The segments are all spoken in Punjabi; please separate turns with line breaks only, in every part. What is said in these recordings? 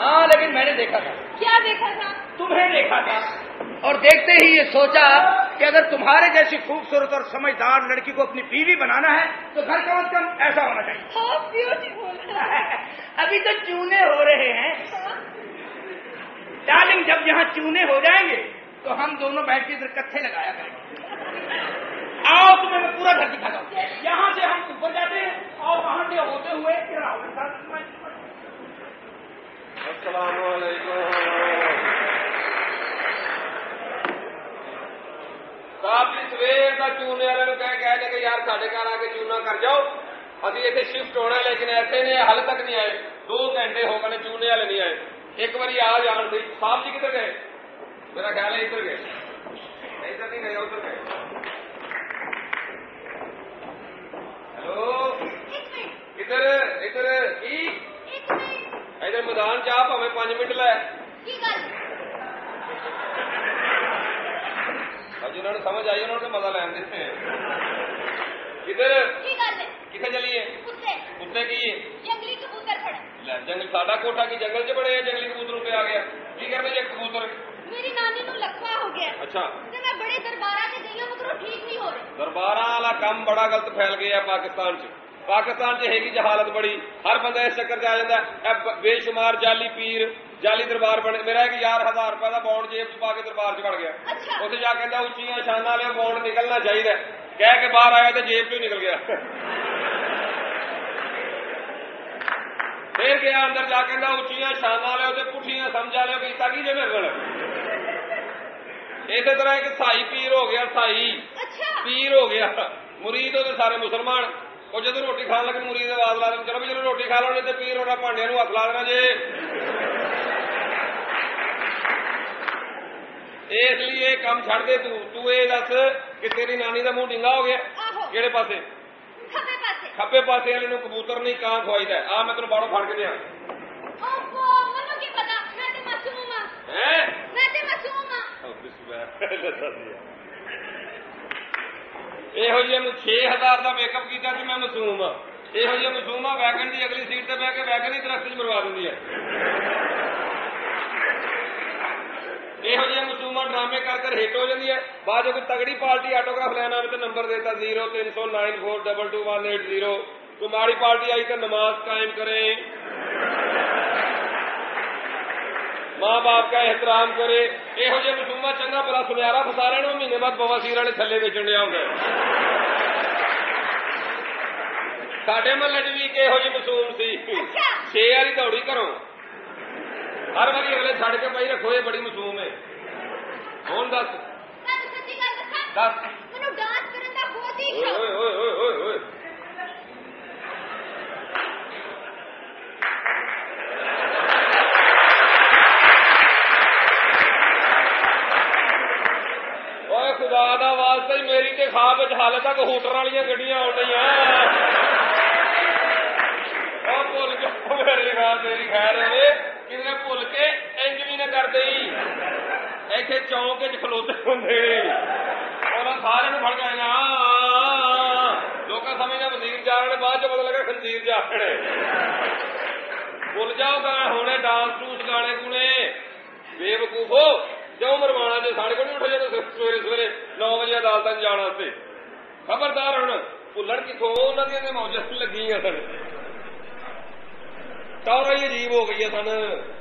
हाँ। लेकिन मैंने देखा था।
क्या देखा था?
तुम्हें देखा था। और देखते ही ये सोचा कि अगर तुम्हारे जैसी खूबसूरत और समझदार लड़की को अपनी बीवी बनाना है तो घर कम अज कम ऐसा होना चाहिए।
ब्यूटीफुल
अभी तो चूने हो रहे हैं। डार्लिंग जब यहाँ चूने हो जाएँगे तो हम दोनों बैठ के इधर कत्थे लगाया करेंगे आओ तुम्हें मैं पूरा घर दिखाता हूँ यहाँ से हम ऊपर जाते हैं और वहां से होते हुए फिर आओ
ਸਾਹਿਬ ਜੀ ਸਵੇਰ ਦਾ ਚੂਨੇ ਵਾਲਿਆਂ ਨੂੰ ਕਹਿ ਕਹਿ ਕੇ ਯਾਰ ਸਾਡੇ ਘਰ ਆ ਕੇ ਚੂਨਾ ਕਰ ਜਾਓ ਅਸੀਂ ਇੱਥੇ ਸ਼ਿਫਟ ਹੋਣਾ ਲੇਕਿਨ ਐਸੇ ਨੇ ਹਾਲੇ ਤੱਕ ਨਹੀਂ ਆਏ 2 ਘੰਟੇ ਹੋ ਗਏ ਨੇ ਚੂਨੇ ਵਾਲੇ ਨਹੀਂ ਆਏ ਇੱਕ ਵਾਰੀ ਆ ਜਾਣ ਸੀ ਸਾਹਿਬ ਜੀ ਕਿੱਧਰ ਗਏ मेरा ख्याल है इधर गए। इधर नहीं गए,
उधर गए।
हेलो? इधर इधर की इधर मैदान चाह भावे
पाँच मिनट
लाए। अज उन्होंने समझ आई, उन्होंने मज़ा लैन
दे इधर
कितने चलिए?
कुत्ते
की।
जंगली कबूतर
जंगल साडा कोठा की जंगल च बड़े जंगली कबूतर पे आ गया की करना जी कबूतर।
ਮੇਰੀ ਨਾਨੀ ਨੂੰ ਲਕਵਾ ਹੋ ਗਿਆ।
ਅੱਛਾ।
ਤੇ ਮੈਂ ਬੜੇ ਦਰਬਾਰਾਂ 'ਚ ਗਈ ਹਾਂ ਮਗਰੋਂ ਠੀਕ ਨਹੀਂ ਹੋ ਰਹੀ।
ਦਰਬਾਰਾਂ ਵਾਲਾ ਕੰਮ ਬੜਾ ਗਲਤ ਫੈਲ ਗਿਆ ਪਾਕਿਸਤਾਨ 'ਚ। ਪਾਕਿਸਤਾਨ 'ਚ ਹੈਗੀ ਜਹਾਲਤ ਬੜੀ। ਹਰ ਬੰਦਾ ਇਸ ਚੱਕਰ 'ਚ ਆ ਜਾਂਦਾ ਇਹ ਬੇਸ਼ੁਮਾਰ ਜਾਲੀ ਪੀਰ ਜਾਲੀ ਦਰਬਾਰ ਬਣ। ਮੇਰਾ ਇੱਕ ਯਾਰ ਹਜ਼ਾਰ ਰੁਪਏ ਦਾ ਬੌਂਡ ਜੇਬ 'ਚ ਪਾ ਕੇ ਦਰਬਾਰ 'ਚ ਵੜ ਗਿਆ। ਉੱਥੇ ਜਾ ਕੇ ਕਹਿੰਦਾ ਉੱਚੀਆਂ ਸ਼ਾਨਾਂ ਵਾਲੇ ਬੌਂਡ ਨਿਕਲਣਾ ਚਾਹੀਦਾ ਕਹਿ ਕੇ ਬਾਹਰ ਆਇਆ ਤੇ ਜੇਬ 'ਚੋਂ ਨਿਕਲ ਗਿਆ। ਫੇਰ ਗਿਆ ਅੰਦਰ ਜਾ ਕੇ ਕਹਿੰਦਾ ਉੱਚੀਆਂ ਸ਼ਾਨਾਂ ਵਾਲੇ ਉਹਦੇ ਪੁੱਠੀਆਂ ਸਮਝ ਵਾਲੇ ਕੀਤਾ ਕੀ ਜੇ ਮੇਰੇ ਨਾਲ ਇਸੇ ਤਰ੍ਹਾਂ ਇੱਕ ਸਾਈ ਪੀਰ ਹੋ ਗਿਆ ਸਾਈ। ਪੀਰ ਹੋ ਗਿਆ। ਮੁਰੀਦ ਉਹਦੇ ਸਾਰੇ ਮੁਸਲਮਾਨ। ਉਹ ਜਦੋਂ ਰੋਟੀ ਖਾਣ ਲੱਗੇ ਮੁਰੀਦ ਦੇ ਆਵਾਜ਼ ਲਾ ਦੇ ਚਲੋ ਵੀ ਜਦੋਂ ਰੋਟੀ ਖਾ ਲਓਗੇ ਤੇ ਪੀਰ ਉਹਨਾਂ ਭਾਂਡਿਆਂ ਨੂੰ ਹੱਥ ਲਾ ਦੇਣਾ ਜੇ। ਇਸ ਲਈ ਇਹ ਕੰਮ ਛੱਡ ਦੇ ਤੂੰ। ਤੂੰ ਇਹ ਦੱਸ ਕਿ ਤੇਰੀ ਨਾਨੀ ਦਾ ਮੂੰਹ ਡਿੰਗਾ ਹੋ ਗਿਆ? ਕਿਹੜੇ ਪਾਸੇ?
ਖੱਬੇ ਪਾਸੇ
ਵਾਲੇ ਨੂੰ ਕਬੂਤਰ ਨਹੀਂ ਕਾਂ ਖਵਾਈਦਾ। ਆ ਮੈਂ ਤੈਨੂੰ ਬਾਹਰੋਂ ਫੜ ਕੇ ਦਿਆਂ
ਓਪੋ ਮੈਨੂੰ ਕੀ ਪਤਾ? ਮੈਂ ਤੇ ਮਾਸੂਮ ਆ
ਹੈ?
ਮੈਂ ਤੇ ਮਾਸੂਮ ਆ
ਇਹੋ ਜਿਹੇ ਨੂੰ 6000 ਦਾ ਮੇਕਅਪ ਕੀਤਾ ਤੇ ਮੈਂ ਮਾਸੂਮ ਆ ਇਹੋ ਜਿਹੇ ਮਾਸੂਮ ਆ ਵੈਗਨ ਦੀ ਅਗਲੀ ਸੀਟ ਤੇ ਬਹਿ ਕੇ ਵੈਗਨ ਹੀ ਦਰਖਤ 'ਚ ਮਰਵਾ ਦਿੰਦੀ ਹੈ ਇਹੋ ਜਿਹੇ ਮਾਸੂਮਾਂ ਡਰਾਮੇ ਕਰ ਕਰ ਹਿੱਟ ਹੋ ਜਾਂਦੀ ਹੈ ਬਾਅਦ ਜਦੋਂ ਕੋਈ ਤਗੜੀ ਪਾਰਟੀ ਆਟੋਗ੍ਰਾਫ ਲੈਣਾ ਹੋਵੇ ਤੇ ਨੰਬਰ ਦੇਤਾ 0309422180 तुम्हारी पार्टी आई तो नमाज कायम करें ਮਾਂ ਬਾਪ ਦਾ ਇਹਤਰਾਮ ਕਰੇ ਇਹੋ ਜਿਹੇ ਮਸੂਮਾ ਚੰਗਾ ਭਲਾ ਸੁਨਿਆਰਾ ਫਸਾ ਲੈਣ ਉਹ ਮਹੀਨੇ ਬਾਅਦ ਬਵਾਸੀਰ ਵਾਲੇ ਥੱਲੇ ਵੇਚਣ ਡਿਆ ਹੁੰਦਾ ਸਾਡੇ ਮਹੱਲੇ 'ਚ ਵੀ ਇੱਕ ਇਹੋ ਜਿਹੀ ਮਸੂਮ ਸੀ
ਅੱਛਾ।
ਛੇ ਵਾਰੀ ਦੌੜੀ ਘਰੋਂ ਹਰ ਵਾਰੀ ਅਗਲੇ ਛੱਡ ਕੇ ਪਈ ਰੱਖੋ ਇਹ ਬੜੀ ਮਸੂਮ ਹੈ ਹੁਣ ਦੱਸ।
ਤੁਹਾਨੂੰ ਸੱਚੀ ਗੱਲ ਦੱਸਾਂ?
ਦੱਸ।
ਮੈਨੂੰ ਡਾਂਸ ਕਰਨ ਦਾ ਬਹੁਤ ਹੀ
ਓਏ
ਸ਼ੌਕ।
ਓਏ ਓਏ ਓਏ ਓਏ। ਓਏ ਖੁਦਾ ਦਾ ਵਾਸਤਾ ਹੀ ਮੇਰੀ ਤੇ ਖਾਬ ਵਿੱਚ ਹਾਲੇ ਤੱਕ ਹੂਟਰ ਵਾਲੀਆਂ ਗੱਡੀਆਂ ਆਉਣ ਡਈਆਂ ਉਹ ਭੁੱਲ ਜਾ ਮੇਰੇ ਨਾਲ ਤੇਰੀ ਖੈਰ ਹੋਵੇ ਕਿਤੇ ਭੁੱਲ ਕੇ ਇੰਜ ਵੀ ਨਾ ਕਰ ਦੇਈ ਇੱਥੇ ਚੌਂਕ ਵਿੱਚ ਖਲੋਤੇ ਹੁੰਦੇ ਉਹਨਾਂ ਸਾਰਿਆਂ ਨੂੰ ਫੜ ਕੇ ਆਇਆ ਲੋਕਾਂ ਸਮਝਦੇ ਵਜ਼ੀਰ ਜਾ ਬਾਅਦ ਚ ਪਤਾ ਲੱਗਾ ਖੰਜੀਰ ਜਾ ਭੁੱਲ ਜਾਓ ਗਾਣੇ, ਹੋਣੇ ਡਾਂਸ ਟੂਸ ਗਾਣੇ ਗੁਣੇ ਬੇਵਕੂਫੋ ਕਿਉਂ ਮਰਵਾਣਾ ਜੇ ਸਾਡੇ ਕੋਲ ਨਹੀਂ ਉੱਠ ਜਾਂਦੇ ਸਵੇਰੇ ਸਵੇਰੇ 9 ਵਜੇ ਅਦਾਲਤਾਂ ਜਾਣ ਵਾਸਤੇ। ਖਬਰਦਾਰ ਹੁਣ ਭੁੱਲਣ ਕਿਥੋਂ, ਉਹਨਾਂ ਦੀਆਂ ਮੌਜਾਂ ਲੱਗੀਆਂ ਸਨ। ਟੌਰਾ ਹੀ ਅਜੀਬ ਹੋ ਗਈ ਹੈ ਸਨ।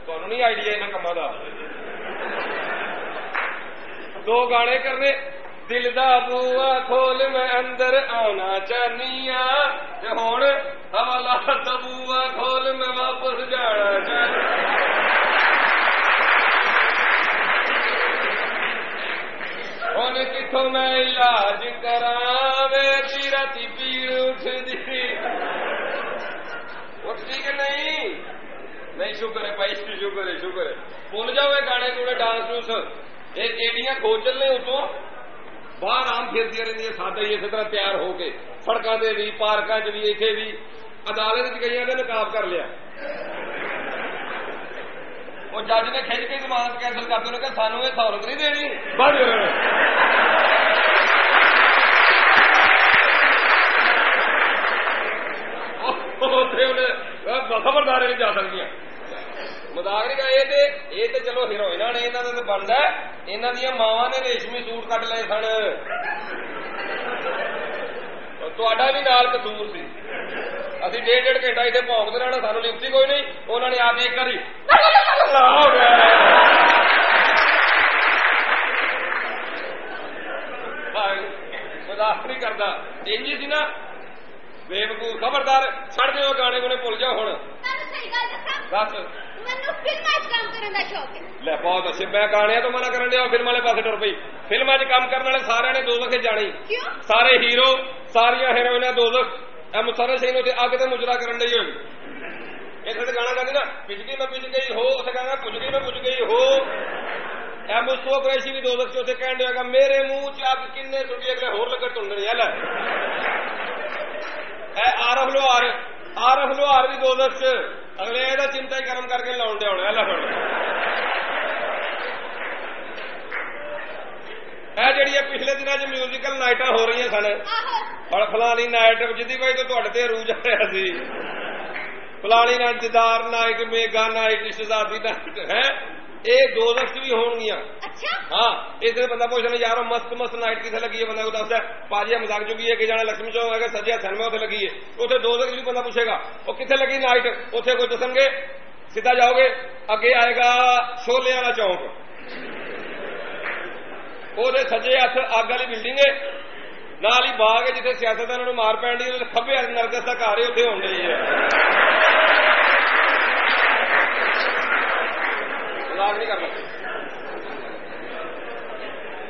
ਤੁਹਾਨੂੰ ਨਹੀਂ ਆਈਡੀਆ ਇਹਨਾਂ ਕੰਮਾਂ ਦਾ। ਦੋ ਗਾਣੇ ਕਰਨੇ ਦਿਲ ਦਾ ਬੂਆ ਖੋਲ ਮੈਂ ਅੰਦਰ ਆਉਣਾ ਚਾਹਨੀਆ ਤੇ ਹੁਣ ਹਵਾਲਾ ਦਾ ਬੂਆ ਖੋਲ ਮੈਂ ਵਾਪਸ ਜਾਣਾ ਚਾਹਨੀ ਹੁਣ ਕਿੱਥੋਂ ਮੈਂ ਇਲਾਜ ਕਰਾਂ ਵੇ ਦੀ ਰਾਤੀ ਪੀੜ ਉੱਠਦੀ। ਉੱਠਦੀ ਕਿ ਨਹੀਂ? ਨਹੀਂ, ਸ਼ੁਕਰ ਹੈ ਭਾਈ, ਸ਼ੁਕਰ ਹੈ ਸ਼ੁਕਰ ਹੈ। ਭੁੱਲ ਜਾਓ ਇਹ ਗਾਣੇ ਗੂੜੇ ਡਾਂਸ ਡੂਸ। ਇਹ ਕਿਹੜੀਆਂ ਖੋਜਲ ਨੇ ਉਤੋਂ? ਬਾਹਰ ਆਮ ਫਿਰਦੀਆਂ ਰਹਿੰਦੀਆਂ ਸਾਦਾ ਹੀ ਇਸੇ ਤਰ੍ਹਾਂ ਤਿਆਰ ਹੋ ਕੇ ਸੜਕਾਂ ਤੇ ਵੀ ਪਾਰਕਾਂ 'ਚ ਵੀ ਇੱਥੇ ਵੀ ਅਦਾਲਤ 'ਚ ਗਈਆਂ ਤੇ ਨਕਾਬ ਕਰ ਲਿਆ। ਉਹ ਜੱਜ ਨੇ ਖਿੱਚ ਕੇ ਜ਼ਮਾਨਤ ਕੈਂਸਲ ਕਰ ਦਿੱਤੀ ਉਹਨੇ ਕਿਹਾ ਸਾਨੂੰ ਇਹ ਸਹੂਲਤ ਨਹੀਂ ਦੇਣੀ। ਉਹ- ਉੱਥੇ ਉਹਨੇ ਖਬਰਦਾਰ ਨਹੀਂ ਜਾ ਸਕਦੀਆਂ। ਮਜ਼ਾਕ ਨਹੀਂ ਇਹ ਤੇ ਇਹ ਤੇ ਚਲੋ ਹੀਰੋਇਨਾਂ ਨੇ ਇਹਨਾਂ ਦਾ ਤੇ ਬਣਦਾ ਹੈ। ਇਹਨਾਂ ਦੀਆਂ ਮਾਵਾਂ ਨੇ ਰੇਸ਼ਮੀ ਸੂਟ ਕੱਢ ਲਏ ਸਨ। ਤੁਹਾਡਾ ਵੀ ਨਾਲ ਕਸੂਰ ਸੀ। ਅਸੀਂ ਡੇਢ ਡੇਢ ਘੰਟਾ ਇੱਥੇ ਭੌਂਕਦੇ ਰਹਿਣਾ ਸਾਨੂੰ ਲਿਪਸੀ ਕੋਈ ਨਹੀਂ। ਉਹਨਾਂ ਨੇ ਆ ਕੇ ਇੱਕ ਵਾਰੀ ਲਾ ਹੋ ਗਿਆ। ਮਜ਼ਾਕ ਨਹੀਂ ਕਰਦਾ। ਇੰਜ ਹੀ ਸੀ ਨਾ ਬੇਵਕੂਫ ਖਬਰਦਾਰ ਛੱਡ ਦਿਓ ਗਾਣੇ ਗੁਣੇ ਭੁੱਲ ਜਾਓ ਹੁਣ।
ਤੁਹਾਨੂੰ ਸਹੀ ਗੱਲ ਦੱਸਾਂ?
ਦੱਸ।
ਮੈਨੂੰ ਫਿਲਮਾਂ 'ਚ ਕੰਮ ਕਰਨ ਦਾ ਸ਼ੌਕ ਹੈ।
ਲੈ ਬਹੁਤ ਅੱਛੇ ਮੈਂ ਗਾਣਿਆਂ ਤੋਂ ਮਨਾ ਕਰਨ ਡਿਆ ਫਿਲਮਾਂ ਵਾਲੇ ਪਾਸੇ ਟੁਰ ਪਈ। ਫਿਲਮਾਂ 'ਚ ਕੰਮ ਕਰਨ ਵਾਲੇ ਸਾਰਿਆਂ ਨੇ ਦੋਜ਼ਖੇ ਜਾਣੀ।
ਕਿਉਂ?
ਸਾਰੇ ਹੀਰੋ ਸਾਰੀਆਂ ਹੀਰੋਇਨਾਂ ਦੋਜ਼ਖ ਇਹ ਮੁਸਰੇ ਸਿੰਘ ਨੂੰ ਤੇ ਅੱਗ ਤੇ ਮੁਜਰਾ ਕਰਨ ਲਈ ਹੋਈ। ਇੱਥੇ ਤੇ ਗਾਣਾ ਗਾਉਂਦੀ ਨਾ ਪਿਛਲੀ ਮੈਂ ਪਿਛ ਗਈ ਹੋ ਉੱਥੇ ਕਹਿੰਦਾ ਪੁੱਜ ਗਈ ਮੈਂ ਪੁੱਜ ਗਈ ਹੋ। ਇਹ ਮੁਸਤਫਾ ਕੁਰੈਸ਼ੀ ਵੀ ਦੋਜ਼ਖ 'ਚ ਉੱਥੇ ਕਹਿਣ ਡਿਆਗਾ ਮੇਰੇ ਮੂੰਹ 'ਚ ਅੱਗ ਕਿੰਨੇ ਸੁੱਟੀ ਅਗਲੇ ਹੋਰ ਲੱਗਾ ਟੁੰਡਣੀ ਹੈ ਲੈ। ਇਹ ਆਰਫ ਲੋਹਾਰ ਆਰਫ ਲੋਹਾਰ ਵੀ ਦੋਜ਼ਖ 'ਚ। ਅਗਲੇ ਇਹਦਾ ਚਿੰਤਾ ਹੀ ਕਰਮ ਕਰਕੇ ਲਾਉਣ ਦੇ ਹੋਣੇ ਲੈ ਹੁਣ ਇਹ ਜਿਹੜੀਆਂ ਪਿਛਲੇ ਦਿਨਾਂ 'ਚ ਮਿਊਜ਼ੀਕਲ ਨਾਈਟਾਂ ਹੋ ਰਹੀਆਂ ਸਨ। ਹੁਣ ਫਲਾਣੀ ਨਾਈਟ ਜਿੱਦੀ ਬਾਈ ਤੋਂ ਤੁਹਾਡੇ ਤੇ ਰੂਜ ਆ ਰਿਹਾ ਸੀ। ਫਲਾਣੀ ਨਾਈਟ ਜਦਾਰ ਨਾਈਟ ਮੇਗਾ ਨਾਈਟ ਸ਼ਹਜ਼ਾਦੀ ਨਾਈਟ ਹੈ? ਇਹ ਦੋ ਲਫ਼ਜ਼ ਵੀ ਹੋਣਗੀਆਂ।
ਅੱਛਾ।
ਹਾਂ ਇਸ ਦੇ ਬੰਦਾ ਪੁੱਛਣਾ ਯਾਰ ਉਹ ਮਸਤ ਮਸਤ ਨਾਈਟ ਕਿੱਥੇ ਲੱਗੀ ਹੈ? ਬੰਦਾ ਉਹ ਦੱਸਦਾ ਪਾਜੀਆ ਮਜ਼ਾਕ ਚੁਗੀ ਹੈ ਕਿ ਜਾਣਾ ਲక్ష్ਮੀ ਚੌਕ ਹੈਗਾ ਸੱਜਿਆ ਸਿਨੇਮਾ ਉੱਥੇ ਲੱਗੀ ਹੈ। ਉੱਥੇ ਦੋ ਲਫ਼ਜ਼ ਵੀ ਬੰਦਾ ਪੁੱਛੇਗਾ ਉਹ ਕਿੱਥੇ ਲੱਗੀ ਨਾਈਟ ਉੱਥੇ ਕੋਈ ਦੱਸਣਗੇ? ਸਿੱਧਾ ਜਾਓਗੇ ਅੱਗੇ ਆਏਗਾ ਸ਼ੋਲੇ ਵਾਲਾ ਚੌਂਕ। ਉਹਦੇ ਸੱਜੇ ਹੱਥ ਅੱਗ ਵਾਲੀ ਬਿਲਡਿੰਗ ਹੈ। ਨਾਲ ਹੀ ਬਾਗ ਹੈ ਜਿੱਥੇ ਸਿਆਸਤਦਾਨਾਂ ਨੂੰ ਮਾਰ ਪੈਣ ਦੀ ਖੱਬੇ ਹੱਥ ਨਰਗਸ ਦਾ ਘਰ ਹੈ ਉੱਥੇ ਰਹੀ ਹੈ ਮਜ਼ਾਕ ਨਹੀਂ ਕਰਨਾ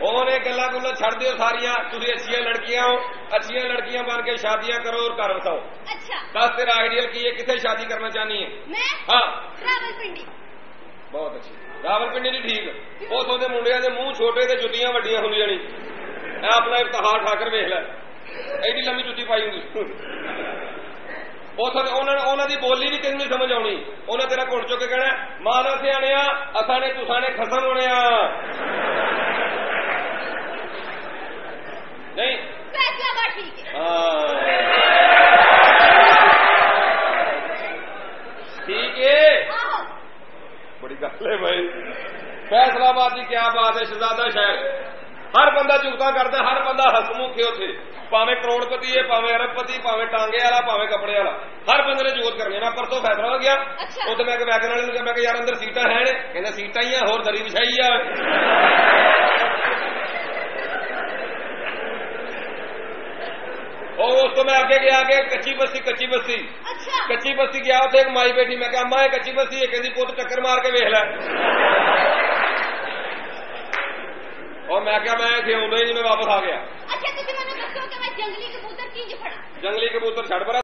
ਉਹਨੇ ਗੱਲਾਂ ਗੁੱਲਾਂ ਛੱਡ ਦਿਓ ਸਾਰੀਆਂ ਤੁਸੀਂ ਅੱਛੀਆਂ ਲੜਕੀਆਂ ਹੋ ਅੱਛੀਆਂ ਲੜਕੀਆਂ ਬਣ ਕੇ ਸ਼ਾਦੀਆਂ ਕਰੋ ਔਰ ਘਰ ਵਸਾਓ।
ਅੱਛਾ।
ਦੱਸ ਤੇਰਾ ਆਈਡੀਅਲ ਕੀ ਹੈ ਕਿੱਥੇ ਸ਼ਾਦੀ ਕਰਨਾ ਚਾਹਨੀ ਹੈ?
ਮੈਂ
ਹਾਂ।
ਰਾਵਲਪਿੰਡੀ।
ਬਹੁਤ ਅੱਛੀ। ਰਾਵਲਪਿੰਡੀ ਦੀ ਠੀਕ। ਉਥੋਂ ਦੇ ਮੁੰਡਿਆਂ ਦੇ ਮੂੰਹ ਛੋਟੇ ਤੇ ਜੁੱਤੀਆਂ ਵੱਡੀਆਂ ਹੁੰਦੀਆਂ ਨਹੀਂ ਇਹ ਆਪਣਾ ਇਫਤਖਾਰ ਠਾਕਰ ਵੇਖ ਲੈ। ਐਡੀ ਲੰਮੀ ਜੁੱਤੀ ਪਾਈ ਹੁੰਦੀ। ਉਥੋਂ ਦੇ ਉਹਨਾਂ ਨੂੰ ਉਹਨਾਂ ਦੀ ਬੋਲੀ ਵੀ ਤੈਨੂੰ ਨਹੀਂ ਸਮਝ ਆਉਣੀ? ਉਹਨਾਂ ਤੇਰਾ ਘੁੰਡ ਚੁੱਕ ਕੇ ਕਹਿਣਾ ਮਾਨਾ ਸਿਆਣਿਆ ਅਸਾਂ ਨੇ ਤੁਸਾਂ ਨੇ ਖਸਮ ਹੋਣਿਆ ਨਹੀਂ
ਫੈਸਲਾ ਬਾ ਠੀਕ ਹੈ
ਹਾਂ ਠੀਕ ਹੈ
ਆਹੋ
ਬੜੀ ਗੱਲ ਹੈ ਭਾਈ ਫੈਸਲਾਬਾਦ ਦੀ ਕੀ ਬਾਤ ਹੈ ਸ਼ਹਜ਼ਾਦਾ ਸ਼ਹਿਰ ਹਰ ਬੰਦਾ ਝੁਕਤਾ ਕਰਦਾ ਹਰ ਬੰਦਾ ਹਸਮੁਖ ਹੈ ਉੱਥੇ। ਭਾਵੇਂ ਕਰੋੜਪਤੀ ਹੈ ਭਾਵੇਂ ਅਰਬਪਤੀ ਭਾਵੇਂ ਟਾਂਗੇ ਵਾਲਾ ਭਾਵੇਂ ਕੱਪੜੇ ਵਾਲਾ। ਹਰ ਬੰਦੇ ਨੇ ਜੋਤ ਕਰਨੀ ਮੈਂ ਪਰਸੋਂ ਫੈਸਲਾ ਹੋ ਗਿਆ। ਉੱਥੇ ਮੈਂ ਕਿ ਵੈਗਨ ਵਾਲੇ ਨੂੰ ਮੈਂ ਕਿ ਯਾਰ ਅੰਦਰ ਸੀਟਾਂ ਹੈ ਨੇ। ਕਹਿੰਦਾ ਸੀਟਾਂ ਹੀ ਆ ਹੋਰ ਦਰੀ ਵਿਛਾਈ ਆ। ਉਹ ਉਸ ਤੋਂ ਮੈਂ ਅੱਗੇ ਗਿਆ ਕਿ ਕੱਚੀ ਬਸਤੀ ਕੱਚੀ ਬਸਤੀ।
ਅੱਛਾ।
ਕੱਚੀ ਬਸਤੀ ਗਿਆ ਉੱਥੇ ਇੱਕ ਮਾਈ ਬੇਟੀ ਮੈਂ ਕਿਹਾ ਅੰਮਾ ਇਹ ਕੱਚੀ ਬਸਤੀ ਹੈ। ਕਹਿੰਦੀ ਪੁੱਤ ਟੱਕਰ ਮਾਰ ਕੇ ਵੇਖ ਲੈ। ਉਹ ਮੈਂ ਕਿਹਾ ਮੈਂ ਇੱਥੇ ਆਉਂਦਾ ਹੀ ਨਹੀਂ ਮੈਂ ਵਾਪਸ ਆ ਗਿਆ।
ਅੱਛਾ ਤੁਸੀਂ ਮੈਨੂੰ ਦੱਸੋ ਕਿ ਮੈਂ ਜੰਗਲੀ ਕਬੂਤਰ ਕਿੰਜ ਫੜਾਂ?
ਜੰਗਲੀ ਕਬੂਤਰ ਛੱਡ ਪਰਾਂ।